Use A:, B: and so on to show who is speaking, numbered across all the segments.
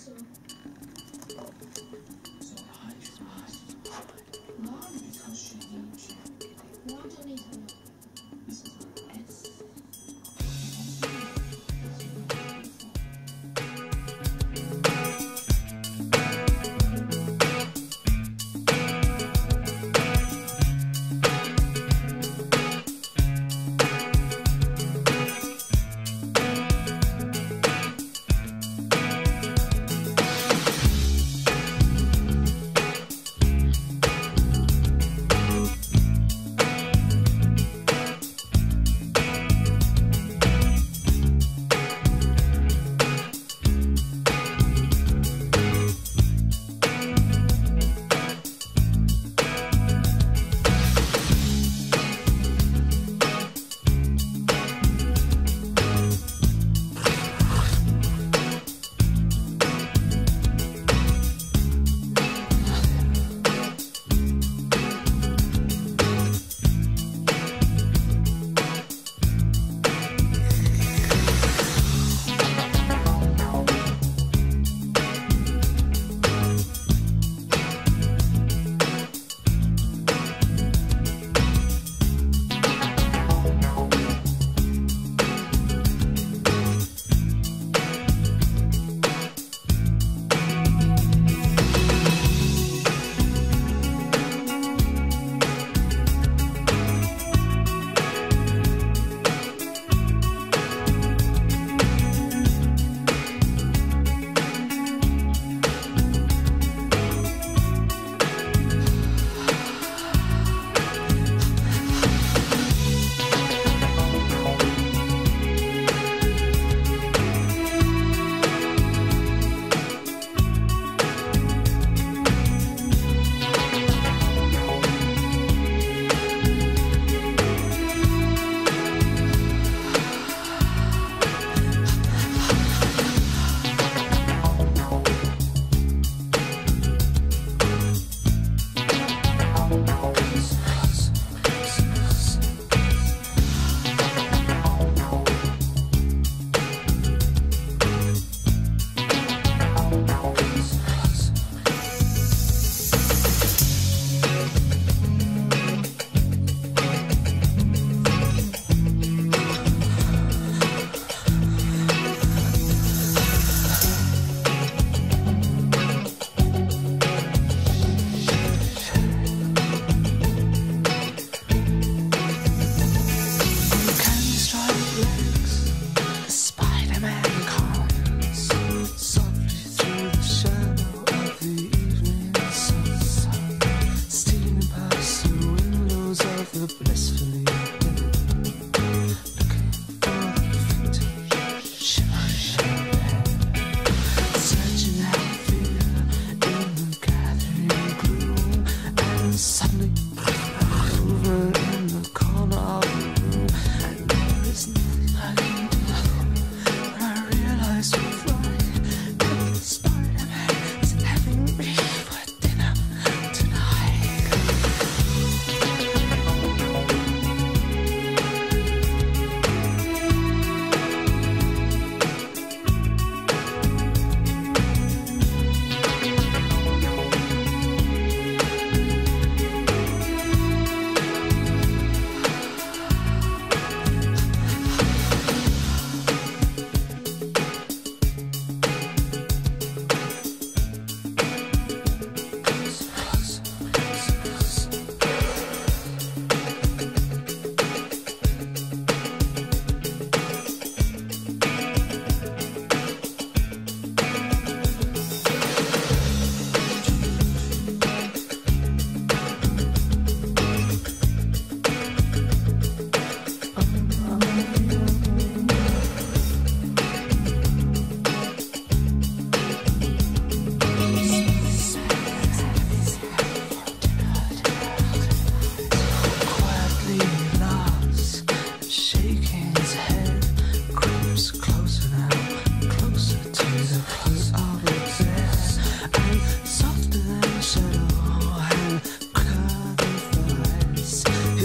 A: So,
B: you.
A: why do I need to know?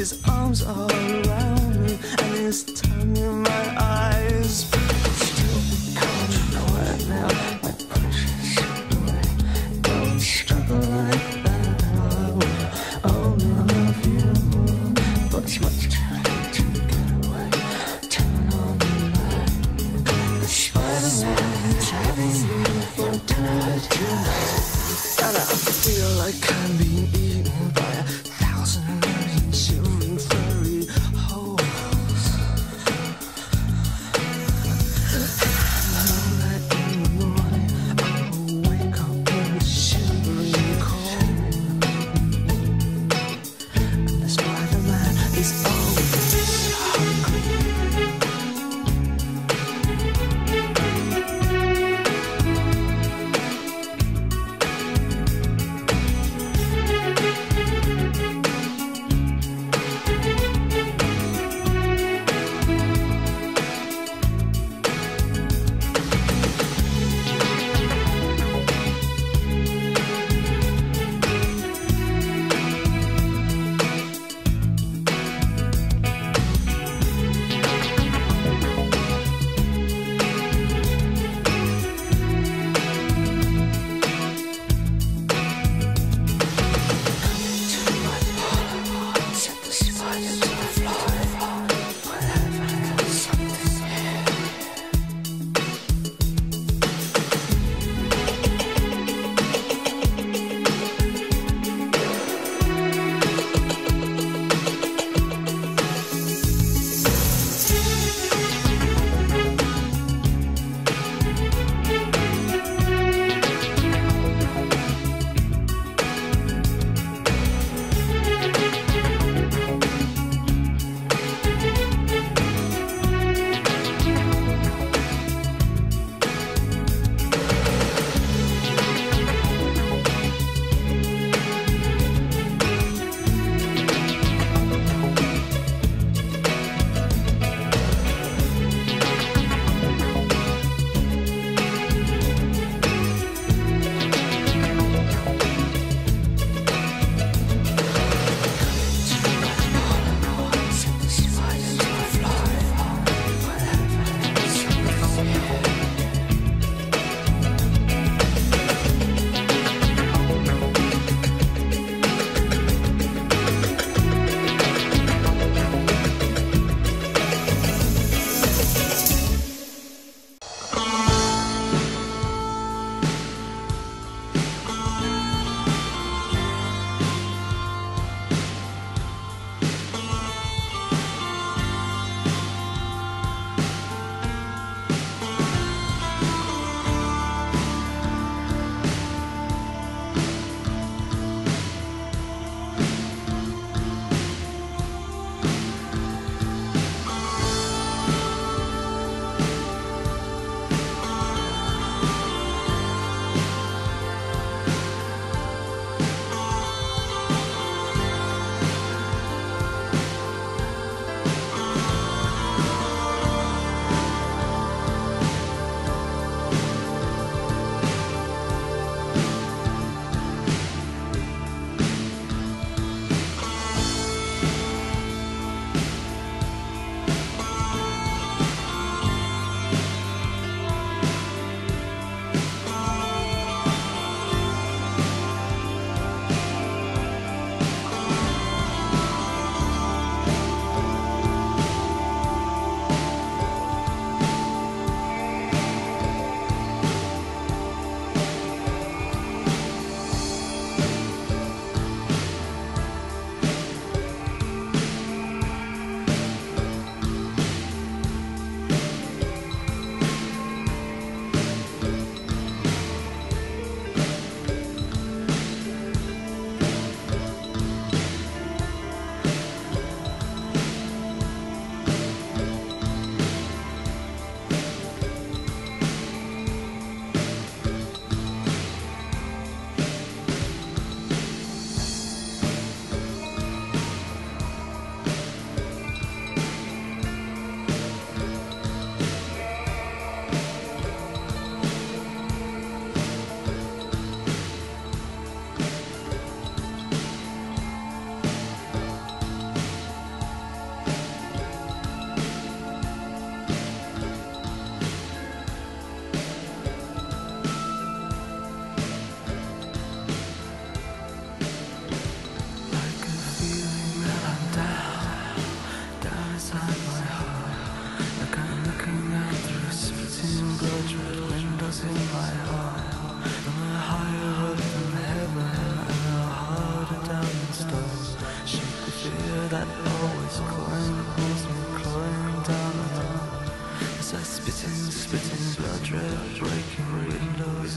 A: his arms all around me, and his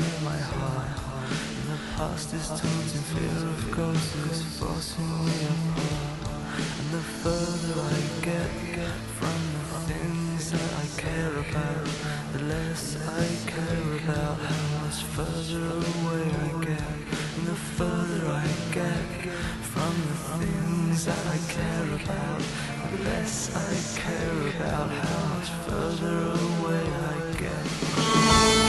A: in my heart. And the past is taunting, fear of ghosts is forcing me apart. And the further I get from the things that I care about, the less I care about how much further away I get. And the further I get from the things that I care about, the less I care about how much further away I get.